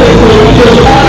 为国，为民。